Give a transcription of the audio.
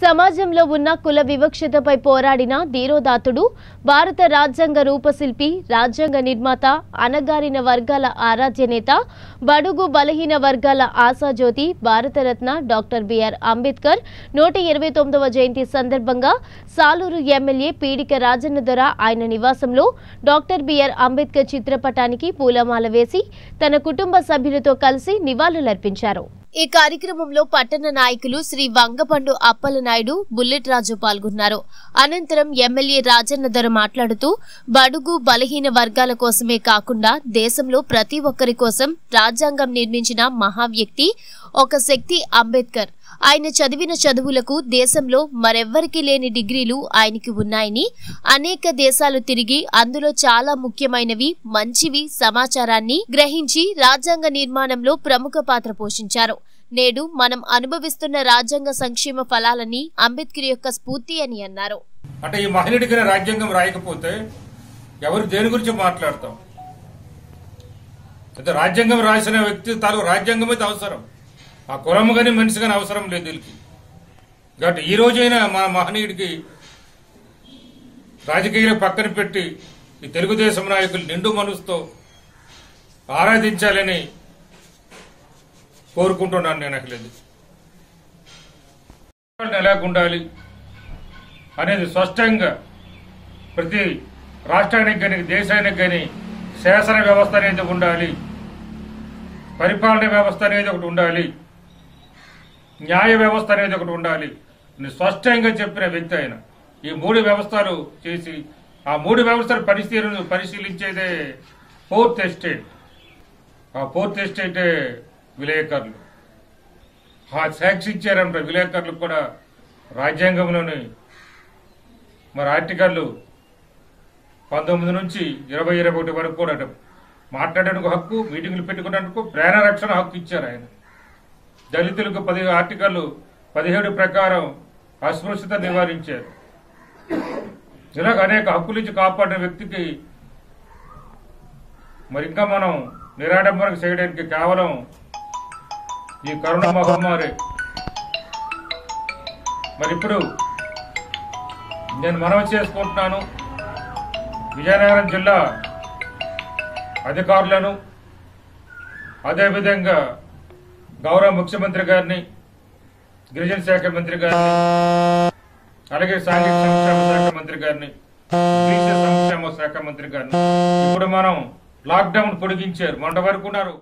సమాజంలో ఉన్న కుల వివక్షతపై పోరాడిన ధీరోదాతుడు భారత రాజ్యాంగ రూపశిల్పి రాజ్యాంగ నిర్మాత అణగారిన వర్గాల ఆరాధ్య నేత బడుగు బలహీన వర్గాల ఆశాజ్యోతి భారతరత్న డాక్టర్ బిఆర్ అంబేద్కర్ నూట ఇరవై తొమ్మిదవ జయంతి సందర్భంగా సాలూరు ఎమ్మెల్యే పీడిక రాజన్న దొర ఆయన నివాసంలో డాక్టర్ బిఆర్ అంబేద్కర్ చిత్రపటానికి పూలమాల వేసి తన కుటుంబ సభ్యులతో కలిసి నివాళులర్పించారు. ఈ కార్యక్రమంలో పట్టణ నాయకులు శ్రీ వంగపండు అప్పలనాయుడు బుల్లెట్ రాజు పాల్గొన్నారు. అనంతరం ఎమ్మెల్యే రాజన్న ధర మాట్లాడుతూ బడుగు బలహీన వర్గాల కోసమే కాకుండా దేశంలో ప్రతి ఒక్కరి కోసం రాజ్యాంగం నిర్మించిన మహా వ్యక్తి ఒక శక్తి అంబేద్కర్. ఆయన చదివిన చదువులకు దేశంలో మరెవ్వరికీ లేని డిగ్రీలు ఆయనకి ఉన్నాయని అనేక దేశాలు తిరిగి అందులో చాలా ముఖ్యమైనవి మంచివి సమాచారాన్ని గ్రహించి రాజ్యాంగ నిర్మాణంలో ప్రముఖ పాత్ర పోషించారు. నేడు మనం అనుభవిస్తున్న రాజ్యాంగ సంక్షేమ ఫలాలని అంబేద్కర్ యొక్క స్ఫూర్తి అని అన్నారు. అంటే ఈ మహనీయుడికి రాజ్యాంగం రాయకపోతే ఎవరు దేని గురించి మాట్లాడతాం? అయితే రాజ్యాంగం రాసిన వ్యక్తి తాలూ రాజ్యాంగం అయితే అవసరం. ఆ కులము కానీ మనిషి కానీ అవసరం లేదు వీళ్ళకి. కాబట్టి ఈ రోజైనా మన మహనీయుడికి రాజకీయాలు పక్కన పెట్టి ఈ తెలుగుదేశం నాయకులు నిండు మనసుతో ఆరాధించాలని కోరుకుంటున్నాను నేను అసలు ఎలా ఉండాలి అనేది స్పష్టంగా ప్రతి రాష్ట్రానికి కానీ దేశానికి కానీ శాసన వ్యవస్థ అనేది ఉండాలి. పరిపాలన వ్యవస్థ అనేది ఒకటి ఉండాలి. న్యాయ వ్యవస్థ అనేది ఒకటి ఉండాలి. స్పష్టంగా చెప్పిన వ్యక్తి ఆయన. ఈ మూడు వ్యవస్థలు చేసి ఆ మూడు వ్యవస్థలు పరిశీలి పరిశీలించేదే ఫోర్త్ ఎస్టేట్. ఆ ఫోర్త్ ఎస్టేటే విలేకరులు. ఆ శాక్షించారంట విలేకరులు కూడా రాజ్యాంగంలోని మరి ఆర్టికల్ పంతొమ్మిది నుంచి ఇరవై ఇరవై ఒకటి వరకు కూడా మాట్లాడడానికి హక్కు మీటింగ్లు పెట్టుకోవడానికి ప్రాణ రక్షణ హక్కు ఇచ్చారు ఆయన. దళితులకు పది ఆర్టికల్ పదిహేడు ప్రకారం అస్పృశ్యత నివారించారు. ఇలాగ అనేక హక్కుల నుంచి కాపాడిన వ్యక్తికి మరి ఇంకా మనం నిరాడంబరం చేయడానికి కేవలం ఈ కరోనా మహమ్మారి. మరి ఇప్పుడు నేను మనవి చేసుకుంటున్నాను. విజయనగరం జిల్లా అధికారులను అదేవిధంగా గౌరవ ముఖ్యమంత్రి గారిని గిరిజన శాఖ మంత్రి గారిని అలాగే సాంఘిక సంక్షేమ శాఖ మంత్రి గారిని సంక్షేమ శాఖ మంత్రి గారిని. ఇప్పుడు మనం లాక్డౌన్ పొడిగించారు. మొన్న వరకు ఉన్నారు